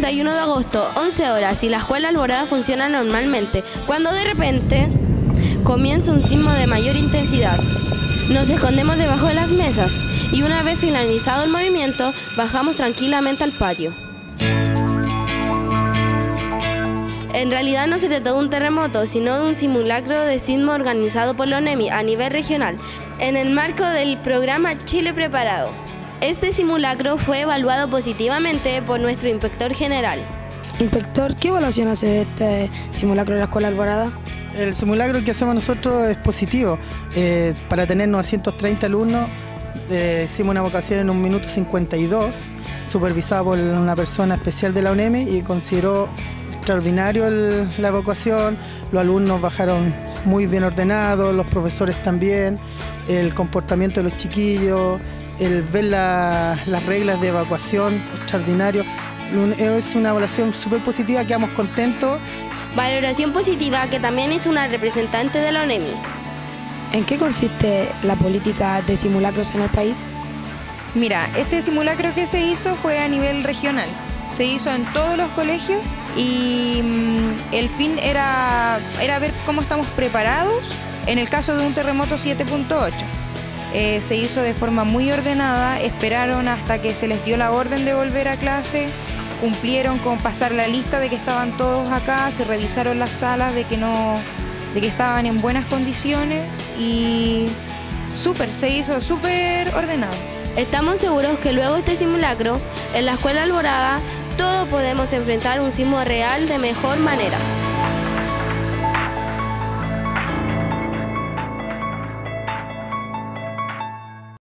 31 de agosto, 11 horas, y la escuela alborada funciona normalmente, cuando de repente comienza un sismo de mayor intensidad. Nos escondemos debajo de las mesas y una vez finalizado el movimiento, bajamos tranquilamente al patio. En realidad no se trató de un terremoto, sino de un simulacro de sismo organizado por la ONEMI a nivel regional, en el marco del programa Chile Preparado. Este simulacro fue evaluado positivamente por nuestro inspector general. Inspector, ¿qué evaluación hace de este simulacro de la Escuela Alborada? El simulacro que hacemos nosotros es positivo. Eh, para tener 930 alumnos, eh, hicimos una vocación en un minuto 52, supervisada por una persona especial de la ONEMI y consideró extraordinario la evacuación, los alumnos bajaron muy bien ordenados, los profesores también, el comportamiento de los chiquillos, el ver las reglas de evacuación, extraordinario. Es una evaluación súper positiva, quedamos contentos. Valoración positiva que también es una representante de la ONEMI. ¿En qué consiste la política de simulacros en el país? Mira, este simulacro que se hizo fue a nivel regional. Se hizo en todos los colegios y mm, el fin era, era ver cómo estamos preparados en el caso de un terremoto 7.8. Eh, se hizo de forma muy ordenada, esperaron hasta que se les dio la orden de volver a clase, cumplieron con pasar la lista de que estaban todos acá, se revisaron las salas de que no de que estaban en buenas condiciones y súper, se hizo súper ordenado. Estamos seguros que luego de este simulacro, en la Escuela Alborada, todos podemos enfrentar un sismo real de mejor manera.